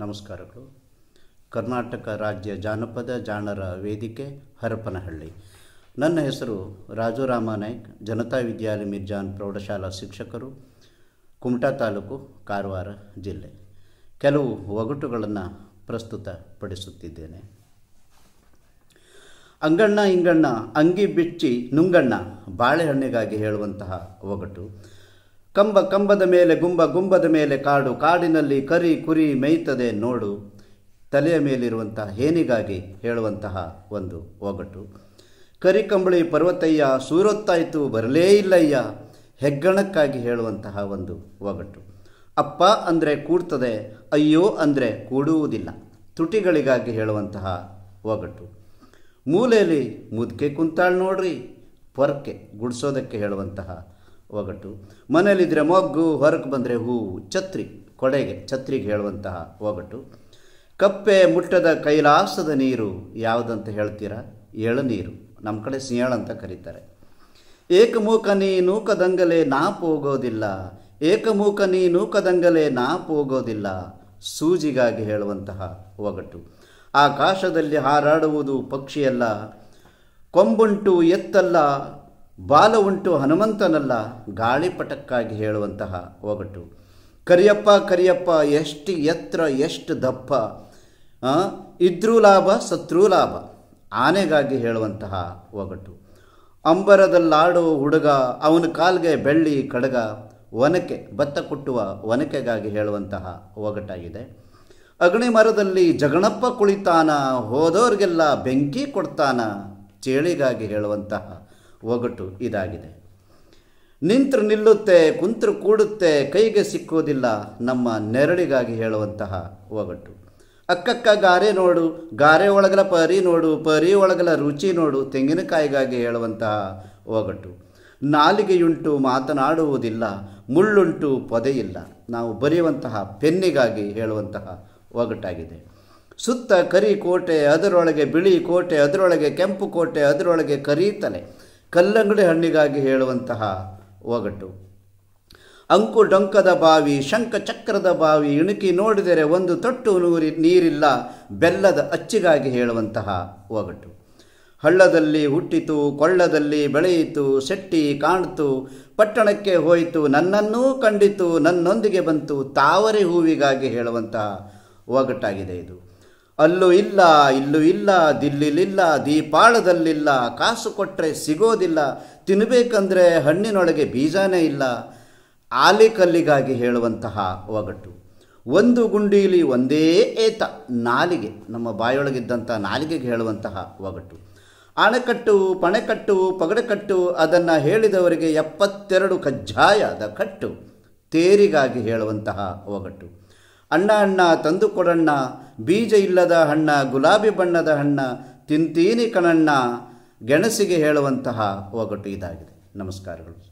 ನಮಸ್ಕಾರಗಳು. ಕರ್ನಾಟಕ ರಾಜ್ಯ ಜಾನಪದ ಜಾಣರ ವೇದಿಕೆ, ಹರಪನಹಳ್ಳಿ. ನನ್ನ ಹೆಸರು ರಾಜು ನಾಯ್ಕ್, ಜನತಾ ವಿದ್ಯಾಲಯ ಮಿರ್ಜಾನ್ ಪ್ರೌಢಶಾಲಾ ಶಿಕ್ಷಕರು, ಕುಮಟಾ ತಾಲೂಕು, ಕಾರವಾರ ಜಿಲ್ಲೆ. ಕೆಲವು ಒಗಟುಗಳನ್ನು ಪ್ರಸ್ತುತಪಡಿಸುತ್ತಿದ್ದೇನೆ. ಅಂಗಣ್ಣ ಇಂಗಣ್ಣ, ಅಂಗಿ ಬಿಚ್ಚಿ ನುಂಗಣ್ಣ, ಬಾಳೆಹಣ್ಣಿಗಾಗಿ ಹೇಳುವಂತಹ ಒಗಟು. ಕಂಬ ಕಂಬದ ಮೇಲೆ ಗುಂಬ ಗುಂಬದ ಮೇಲೆ ಕಾಡು, ಕಾಡಿನಲ್ಲಿ ಕರಿ ಕುರಿ ಮೇಯ್ತದೆ ನೋಡು. ತಲೆಯ ಮೇಲಿರುವಂತಹ ಹೇನಿಗಾಗಿ ಹೇಳುವಂತಹ ಒಂದು ಒಗಟು. ಕರಿ ಕಂಬಳಿ ಪರ್ವತಯ್ಯ, ಸೂರೊತ್ತಾಯಿತು ಬರಲೇ ಇಲ್ಲಯ್ಯ, ಹೆಗ್ಗಣಕ್ಕಾಗಿ ಹೇಳುವಂತಹ ಒಂದು ಒಗಟು. ಅಪ್ಪ ಅಂದರೆ ಕೂಡ್ತದೆ ಅಯ್ಯೋ ಅಂದರೆ ಕೂಡುವುದಿಲ್ಲ. ತುಟಿಗಳಿಗಾಗಿ ಹೇಳುವಂತಹ ಒಗಟು. ಮೂಲೆಯಲ್ಲಿ ಮುದ್ಕೆ ಕುಂತಾಳ್ ನೋಡ್ರಿ, ಪೊರ್ಕೆ ಗುಡಿಸೋದಕ್ಕೆ ಹೇಳುವಂತಹ ಒಗಟು. ಮನೇಲಿದ್ದರೆ ಮೊಗ್ಗು, ಹೊರಗೆ ಬಂದರೆ ಹೂವು ಛತ್ರಿ, ಕೊಡೆಗೆ ಛತ್ರಿಗೆ ಹೇಳುವಂತಹ ಒಗಟು. ಕಪ್ಪೆ ಮುಟ್ಟದ ಕೈಲಾಸದ ನೀರು ಯಾವುದಂತ ಹೇಳ್ತೀರಾ? ಎಳನೀರು ನಮ್ಮ ಕಡೆ ಸಿಯಾಳ ಅಂತ ಕರೀತಾರೆ. ಏಕಮೂಕ ನೀ ನೂಕದಂಗಲೆ ನಾ ಹೋಗೋದಿಲ್ಲ ಏಕಮೂಕ ನೀ ನೂಕದಂಗಲೆ ನಾ ಹೋಗೋದಿಲ್ಲ ಸೂಜಿಗಾಗಿ ಹೇಳುವಂತಹ ಒಗಟು. ಆಕಾಶದಲ್ಲಿ ಹಾರಾಡುವುದು ಪಕ್ಷಿಯಲ್ಲ. ಕೊಂಬುಂಟು ಎತ್ತಲ್ಲ. ಬಾಲ ಉಂಟು ಹನುಮಂತನಲ್ಲ ಗಾಳಿಪಟಕ್ಕಾಗಿ ಹೇಳುವಂತಹ ಒಗಟು. ಕರಿಯಪ್ಪ ಕರಿಯಪ್ಪ, ಎಷ್ಟು ಎತ್ತರ ಎಷ್ಟು ದಪ್ಪ ಇದ್ರೂ ಲಾಭ, ಸತ್ರೂ ಲಾಭ. ಆನೆಗಾಗಿ ಹೇಳುವಂತಹ ಒಗಟು. ಅಂಬರದಲ್ಲಾಡೋ ಹುಡುಗ, ಅವನ ಕಾಲ್ಗೆ ಬೆಳ್ಳಿ ಕಡಗ, ಒನಕೆ, ಭತ್ತ ಕುಟ್ಟುವ ಒನಕೆಗಾಗಿ ಹೇಳುವಂತಹ ಒಗಟಾಗಿದೆ. ಅಗ್ನಿ ಮರದಲ್ಲಿ ಜಗಣಪ್ಪ ಕುಳಿತಾನ, ಹೋದೋರಿಗೆಲ್ಲ ಬೆಂಕಿ ಕೊಡ್ತಾನ, ಚೇಳಿಗಾಗಿ ಹೇಳುವಂತಹ ಒಗಟು ಇದಾಗಿದೆ. ನಿಂತರು ನಿಲ್ಲುತ್ತೆ, ಕುಂತರು ಕೂಡುತ್ತೆ, ಕೈಗೆ ಸಿಕ್ಕೋದಿಲ್ಲ ನಮ್ಮ ನೆರಳಿಗಾಗಿ ಹೇಳುವಂತಹ ಒಗಟು. ಅಕ್ಕಕ್ಕ ಗಾರೆ ನೋಡು, ಗಾರೆ ಒಳಗಲ ಪರಿ ನೋಡು, ಪರಿ ಒಳಗಲ ರುಚಿ ನೋಡು, ತೆಂಗಿನಕಾಯಿಗಾಗಿ ಹೇಳುವಂತಹ ಒಗಟು. ನಾಲಿಗೆಯುಂಟು ಮಾತನಾಡುವುದಿಲ್ಲ, ಮುಳ್ಳುಂಟು ಪೊದೆಯಿಲ್ಲ. ನಾವು ಬರೆಯುವಂತಹ ಪೆನ್ನಿಗಾಗಿ ಹೇಳುವಂತಹ ಒಗಟಾಗಿದೆ. ಸುತ್ತ ಕರಿ ಕೋಟೆ, ಅದರೊಳಗೆ ಬಿಳಿ ಕೋಟೆ, ಅದರೊಳಗೆ ಕೆಂಪು ಕೋಟೆ, ಅದರೊಳಗೆ ಕರೀತಲೆ ಕಲ್ಲಂಗಡಿ ಹಣ್ಣಿಗಾಗಿ ಹೇಳುವಂತಹ ಒಗಟು. ಅಂಕು ಡೊಂಕದ ಬಾವಿ, ಶಂಖ ಚಕ್ರದ ಬಾವಿ, ಇಣುಕಿ ನೋಡಿದರೆ ಒಂದು ತೊಟ್ಟು ನೂರಿ ನೀರಿಲ್ಲ, ಬೆಲ್ಲದ ಅಚ್ಚಿಗಾಗಿ ಹೇಳುವಂತಹ ಒಗಟು. ಹಳ್ಳದಲ್ಲಿ ಹುಟ್ಟಿತು, ಕೊಳ್ಳದಲ್ಲಿ ಬೆಳೆಯಿತು, ಸೆಟ್ಟಿ ಕಾಣ್ತು, ಪಟ್ಟಣಕ್ಕೆ ಹೋಯಿತು, ನನ್ನನ್ನೂ ಕಂಡಿತು, ನನ್ನೊಂದಿಗೆ ಬಂತು, ತಾವರೆ ಹೂವಿಗಾಗಿ ಹೇಳುವಂತಹ ಒಗಟಾಗಿದೆ ಇದು. ಅಲ್ಲೂ ಇಲ್ಲ, ಇಲ್ಲೂ ಇಲ್ಲ, ದಿಲ್ಲಿಲಿಲ್ಲ, ದೀಪಾಳದಲ್ಲಿಲ್ಲ, ಕಾಸು ಕೊಟ್ಟರೆ ಸಿಗೋದಿಲ್ಲ ತಿನ್ನಬೇಕಂದ್ರೆ ಹಣ್ಣಿನೊಳಗೆ ಬೀಜನೇ ಇಲ್ಲ. ಆಲಿಕಲ್ಲಿಗಾಗಿ ಹೇಳುವಂತಹ ಒಗಟು. ಒಂದು ಗುಂಡೀಲಿ ಒಂದೇ ಏತ, ನಾಲಿಗೆ, ನಮ್ಮ ಬಾಯೊಳಗಿದ್ದಂಥ ನಾಲಿಗೆಗೆ ಹೇಳುವಂತಹ ಒಗಟು. ಅಣೆಕಟ್ಟು ಪಣೆಕಟ್ಟು, ಪಗಡೆಕಟ್ಟು, ಅದನ್ನು ಹೇಳಿದವರಿಗೆ ಎಪ್ಪತ್ತೆರಡು ಕಜ್ಜಾಯದ ಕಟ್ಟು, ತೇರಿಗಾಗಿ ಹೇಳುವಂತಹ ಒಗಟು. ಅಣ್ಣ ಅಣ್ಣ ತಂದು ಕೊಡಣ್ಣ, ಬೀಜ ಇಲ್ಲದ ಹಣ್ಣ ಗುಲಾಬಿ ಬಣ್ಣದ ಹಣ್ಣ ತಿಂತೀನಿ ಕಣಣ್ಣ, ಗೆಣಸಿಗೆ ಹೇಳುವಂತಹ ಒಗಟು ಇದಾಗಿದೆ. ನಮಸ್ಕಾರಗಳು.